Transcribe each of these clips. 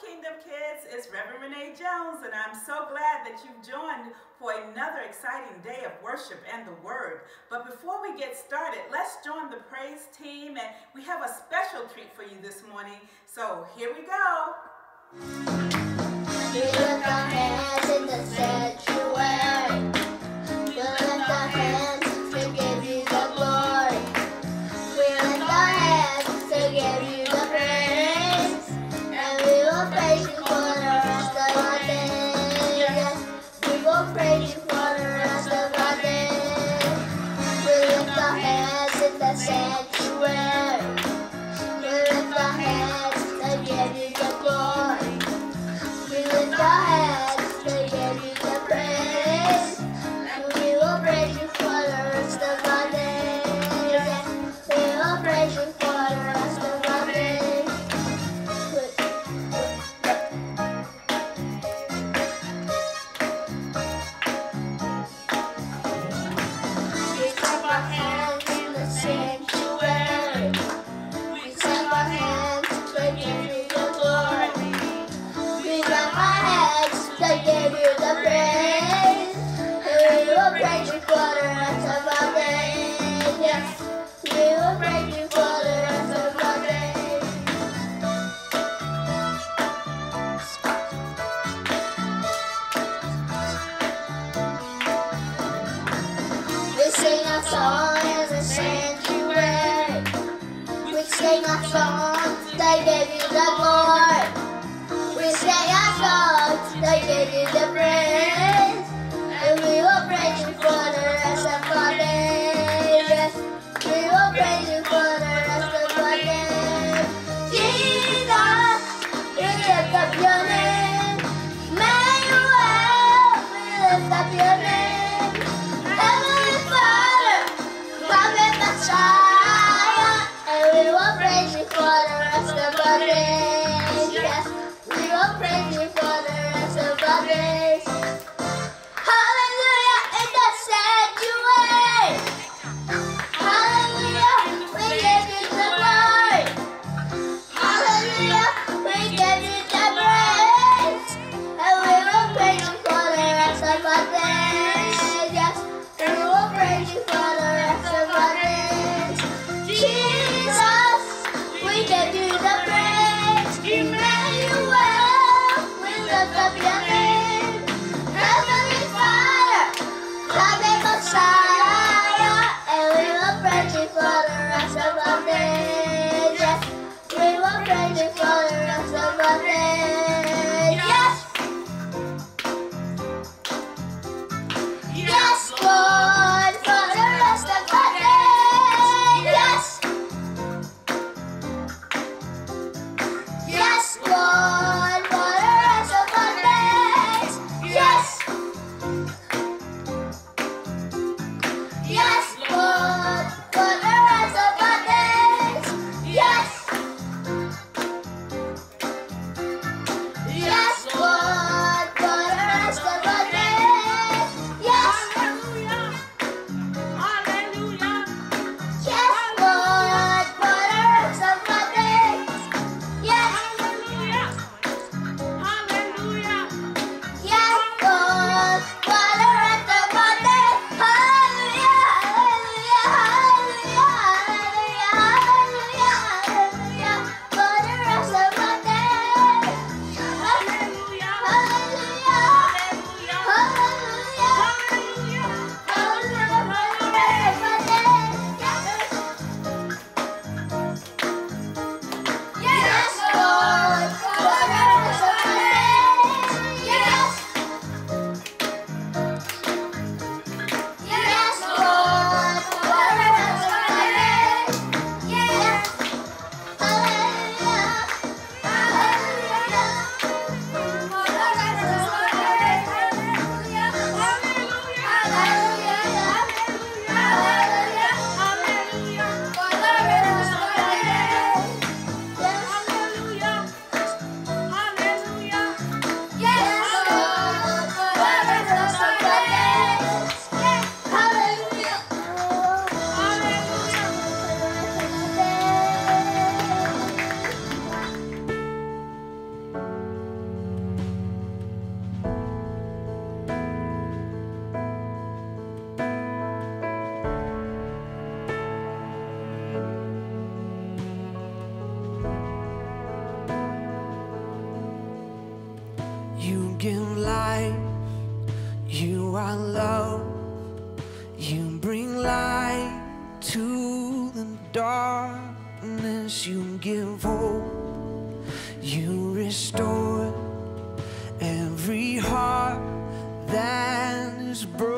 Kingdom Kids. It's Reverend Renee Jones, and I'm so glad that you've joined for another exciting day of worship and the Word. But before we get started, let's join the praise team, and we have a special treat for you this morning. So here we go. We lift our hands in the sanctuary. that glory. darkness, you give hope, you restore every heart that is broken.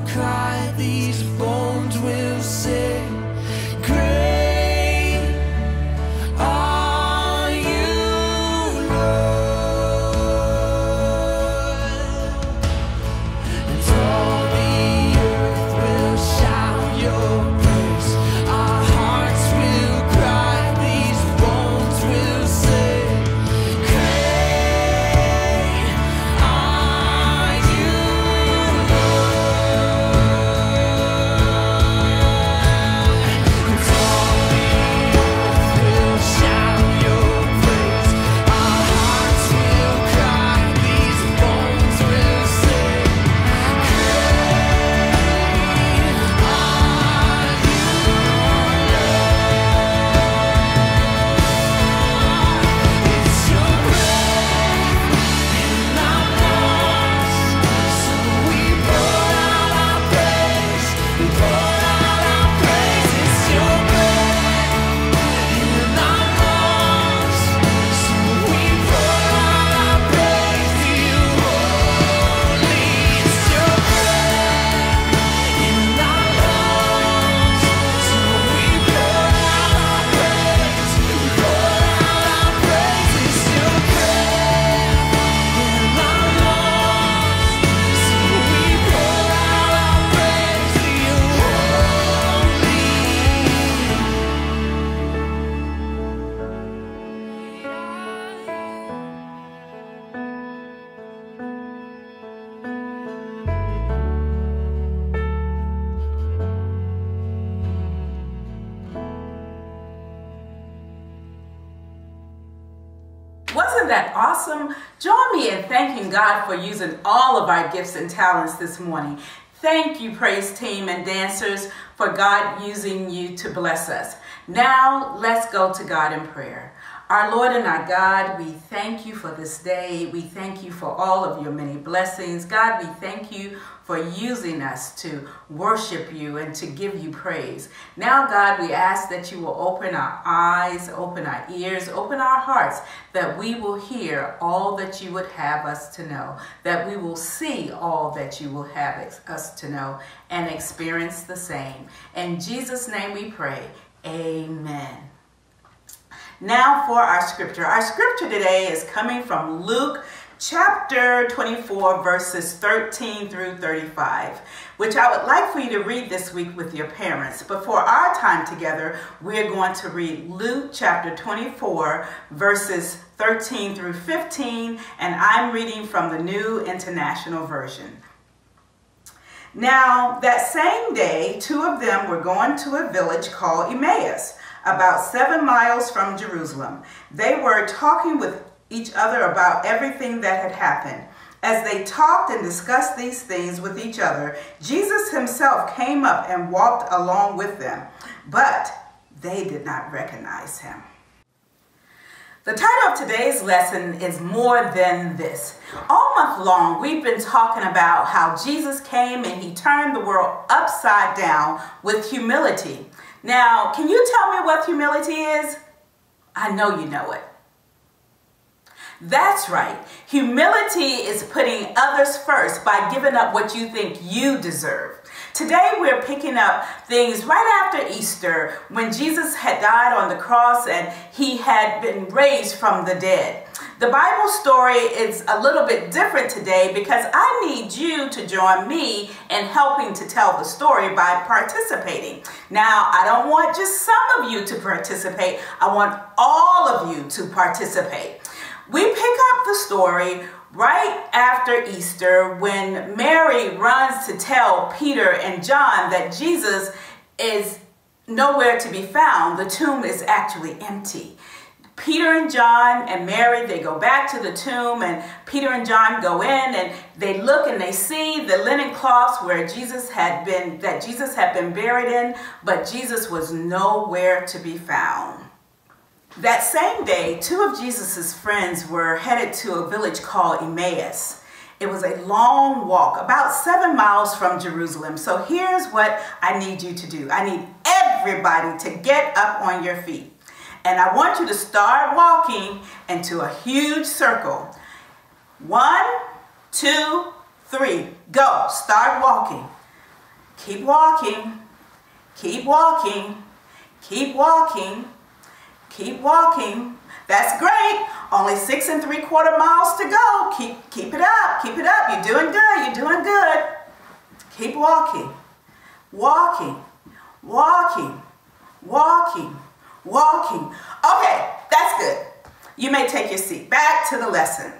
cry. Isn't that awesome? Join me in thanking God for using all of our gifts and talents this morning. Thank you, praise team and dancers, for God using you to bless us. Now, let's go to God in prayer. Our Lord and our God, we thank you for this day. We thank you for all of your many blessings. God, we thank you for using us to worship you and to give you praise. Now, God, we ask that you will open our eyes, open our ears, open our hearts, that we will hear all that you would have us to know, that we will see all that you will have us to know and experience the same. In Jesus' name we pray. Amen. Now for our scripture. Our scripture today is coming from Luke chapter 24, verses 13 through 35, which I would like for you to read this week with your parents. But for our time together, we're going to read Luke chapter 24, verses 13 through 15, and I'm reading from the New International Version. Now, that same day, two of them were going to a village called Emmaus about seven miles from Jerusalem. They were talking with each other about everything that had happened. As they talked and discussed these things with each other, Jesus himself came up and walked along with them, but they did not recognize him. The title of today's lesson is More Than This. All month long, we've been talking about how Jesus came and he turned the world upside down with humility. Now, can you tell me what humility is? I know you know it. That's right. Humility is putting others first by giving up what you think you deserve. Today we're picking up things right after Easter when Jesus had died on the cross and he had been raised from the dead. The Bible story is a little bit different today because I need you to join me in helping to tell the story by participating. Now, I don't want just some of you to participate. I want all of you to participate. We pick up the story right after Easter when Mary runs to tell Peter and John that Jesus is nowhere to be found. The tomb is actually empty. Peter and John and Mary, they go back to the tomb and Peter and John go in and they look and they see the linen cloths where Jesus had been, that Jesus had been buried in, but Jesus was nowhere to be found. That same day, two of Jesus' friends were headed to a village called Emmaus. It was a long walk, about seven miles from Jerusalem. So here's what I need you to do. I need everybody to get up on your feet. And I want you to start walking into a huge circle. One, two, three, go. Start walking. Keep walking. Keep walking. Keep walking. Keep walking. That's great. Only six and three quarter miles to go. Keep, keep it up. Keep it up. You're doing good. You're doing good. Keep walking. Walking. Walking. Walking. Walking. Okay, that's good. You may take your seat. Back to the lesson.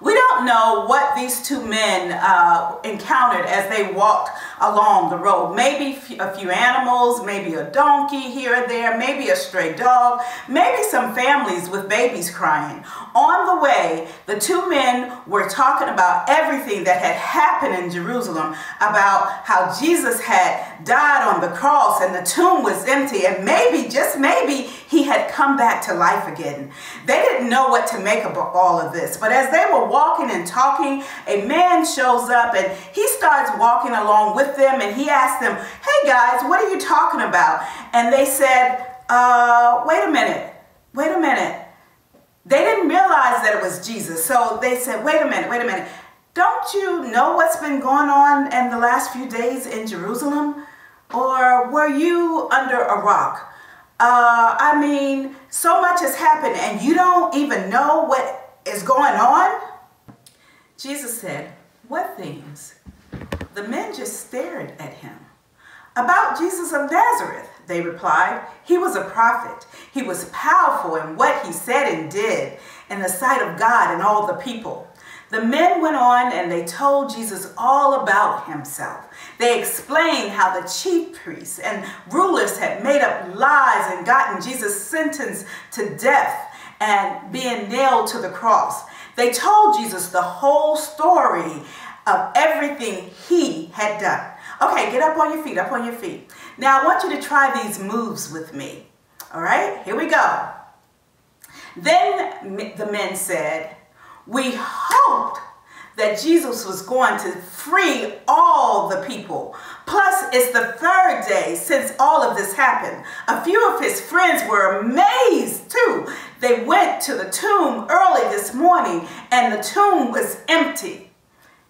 We don't know what these two men uh, encountered as they walked along the road. Maybe a few animals, maybe a donkey here or there, maybe a stray dog, maybe some families with babies crying. On the way, the two men were talking about everything that had happened in Jerusalem, about how Jesus had died on the cross and the tomb was empty, and maybe, just maybe, he had come back to life again. They didn't know what to make of all of this, but as they were walking and talking, a man shows up and he starts walking along with them and he asked them, Hey guys, what are you talking about? And they said, uh, Wait a minute, wait a minute. They didn't realize that it was Jesus. So they said, Wait a minute, wait a minute. Don't you know what's been going on in the last few days in Jerusalem? Or were you under a rock? Uh, I mean, so much has happened and you don't even know what is going on? Jesus said, What things? The men just stared at him. About Jesus of Nazareth, they replied. He was a prophet. He was powerful in what he said and did in the sight of God and all the people. The men went on and they told Jesus all about himself. They explained how the chief priests and rulers had made up lies and gotten Jesus sentenced to death and being nailed to the cross. They told Jesus the whole story of everything he had done. Okay, get up on your feet, up on your feet. Now I want you to try these moves with me. All right, here we go. Then the men said, We hoped that Jesus was going to free all the people. Plus, it's the third day since all of this happened. A few of his friends were amazed too. They went to the tomb early this morning and the tomb was empty.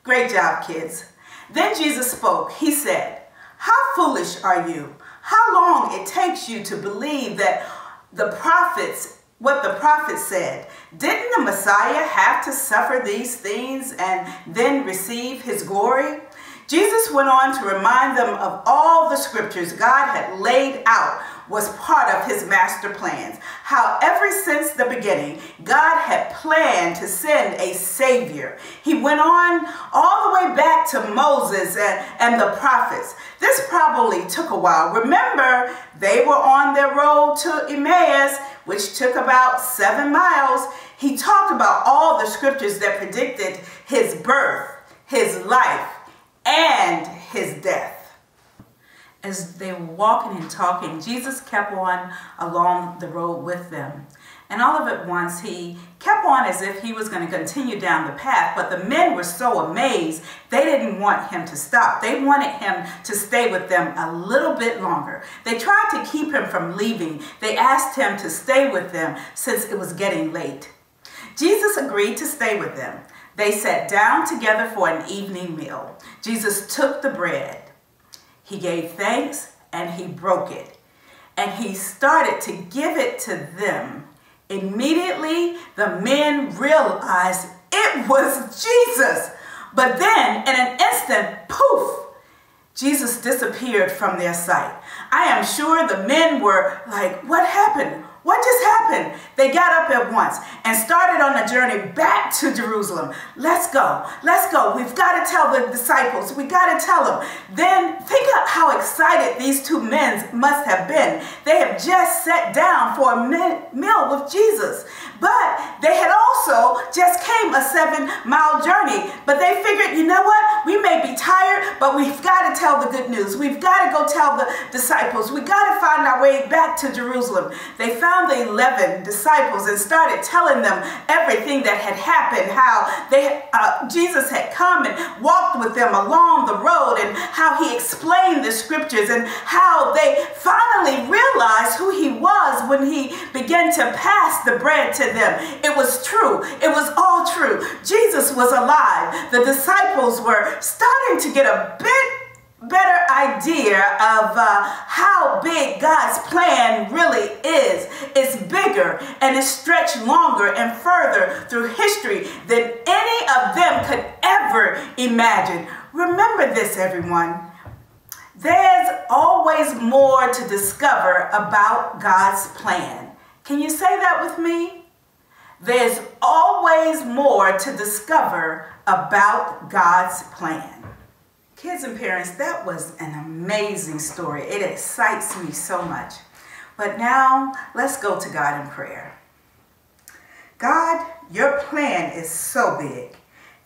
Great job, kids. Then Jesus spoke. He said, How foolish are you? How long it takes you to believe that the prophets what the prophet said. Didn't the Messiah have to suffer these things and then receive his glory? Jesus went on to remind them of all the scriptures God had laid out was part of his master plans. How ever since the beginning, God had planned to send a savior. He went on all the way back to Moses and, and the prophets. This probably took a while. Remember, they were on their road to Emmaus, which took about seven miles. He talked about all the scriptures that predicted his birth, his life, and his death as they were walking and talking, Jesus kept on along the road with them. And all of at once, he kept on as if he was going to continue down the path. But the men were so amazed, they didn't want him to stop. They wanted him to stay with them a little bit longer. They tried to keep him from leaving. They asked him to stay with them since it was getting late. Jesus agreed to stay with them. They sat down together for an evening meal. Jesus took the bread. He gave thanks and he broke it. And he started to give it to them. Immediately, the men realized it was Jesus. But then, in an instant, poof, Jesus disappeared from their sight. I am sure the men were like, What happened? What just happened? They got up at once and started on a journey back to Jerusalem. Let's go. Let's go. We've got to tell the disciples. We've got to tell them. Then think of how excited these two men must have been. They have just sat down for a meal with Jesus. But they had also just came a seven mile journey. But they figured, you know what? We may be tired, but we've got to tell the good news. We've got to go tell the disciples. We've got to find our way back to Jerusalem. They found the 11 disciples and started telling them everything that had happened, how they, uh, Jesus had come and walked with them along the road and how he explained the scriptures and how they finally realized who he was when he began to pass the bread to them. It was true. It was all true. Jesus was alive. The disciples were starting to get a bit better idea of uh, how big God's plan really is. It's bigger and it's stretched longer and further through history than any of them could ever imagine. Remember this, everyone. There's always more to discover about God's plan. Can you say that with me? There's always more to discover about God's plan. Kids and parents, that was an amazing story. It excites me so much. But now let's go to God in prayer. God, your plan is so big.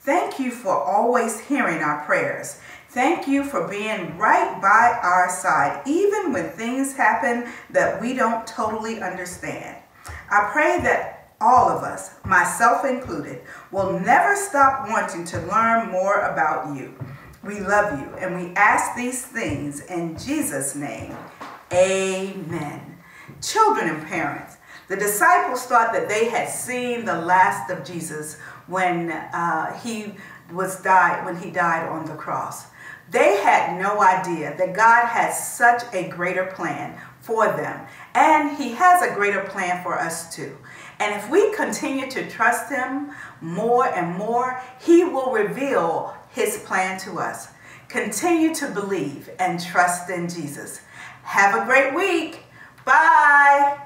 Thank you for always hearing our prayers. Thank you for being right by our side, even when things happen that we don't totally understand. I pray that all of us, myself included, will never stop wanting to learn more about you. We love you and we ask these things in Jesus' name. Amen. Children and parents, the disciples thought that they had seen the last of Jesus when uh, he was died when he died on the cross. They had no idea that God had such a greater plan for them. And he has a greater plan for us too. And if we continue to trust him more and more, he will reveal his plan to us. Continue to believe and trust in Jesus. Have a great week. Bye.